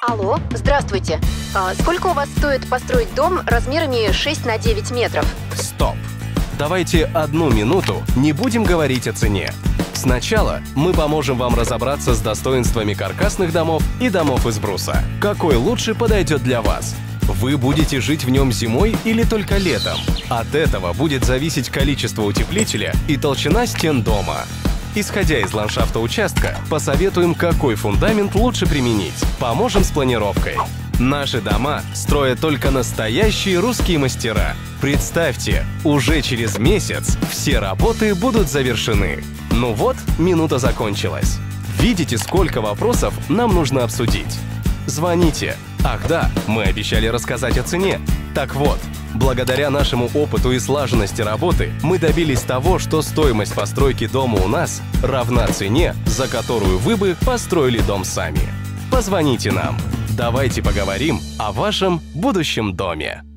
Алло, здравствуйте. А сколько у вас стоит построить дом размерами 6 на 9 метров? Стоп! Давайте одну минуту не будем говорить о цене. Сначала мы поможем вам разобраться с достоинствами каркасных домов и домов из бруса. Какой лучше подойдет для вас? Вы будете жить в нем зимой или только летом? От этого будет зависеть количество утеплителя и толщина стен дома. Исходя из ландшафта участка, посоветуем, какой фундамент лучше применить. Поможем с планировкой. Наши дома строят только настоящие русские мастера. Представьте, уже через месяц все работы будут завершены. Ну вот, минута закончилась. Видите, сколько вопросов нам нужно обсудить? Звоните. Ах да, мы обещали рассказать о цене. Так вот, благодаря нашему опыту и слаженности работы мы добились того, что стоимость постройки дома у нас равна цене, за которую вы бы построили дом сами. Позвоните нам. Давайте поговорим о вашем будущем доме.